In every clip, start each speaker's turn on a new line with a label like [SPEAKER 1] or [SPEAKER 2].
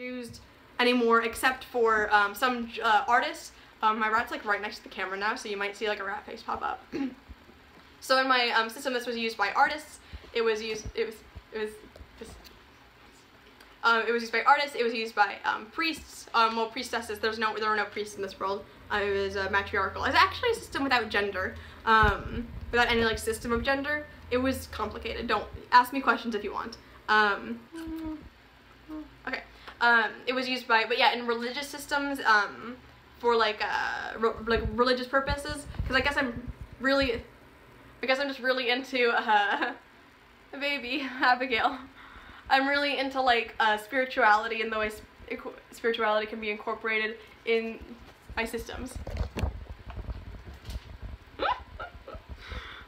[SPEAKER 1] used anymore except for um, some uh, artists. Um, my rat's like right next to the camera now, so you might see like a rat face pop up. so in my um, system, this was used by artists. It was used. It was. It was. This, um, it was used by artists. It was used by um, priests. Um, well, priestesses. There's no. There were no priests in this world. Uh, it was uh, matriarchal. It's actually a system without gender. Um, without any like system of gender. It was complicated. Don't ask me questions if you want. Um, okay. Um, it was used by, but yeah, in religious systems, um, for like, uh, re like religious purposes, because I guess I'm really, I guess I'm just really into, uh, baby, Abigail. I'm really into like, uh, spirituality and the way sp spirituality can be incorporated in my systems.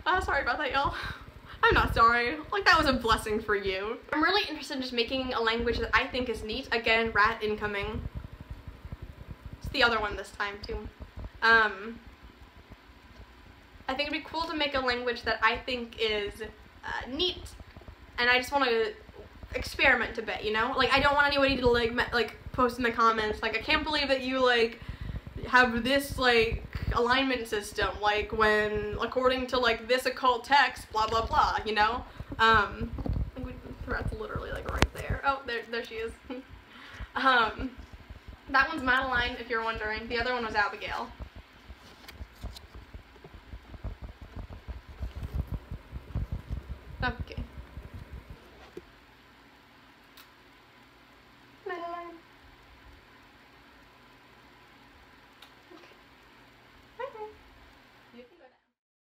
[SPEAKER 1] uh, sorry about that, y'all. I'm not sorry. Like, that was a blessing for you. I'm really interested in just making a language that I think is neat. Again, rat incoming. It's the other one this time, too. Um, I think it'd be cool to make a language that I think is uh, neat, and I just want to experiment a bit, you know? Like, I don't want anybody to, like, like, post in the comments, like, I can't believe that you, like, have this, like, alignment system, like when, according to like this occult text, blah blah blah, you know? Um, that's literally like right there. Oh, there, there she is. um, that one's Madeline, if you're wondering. The other one was Abigail.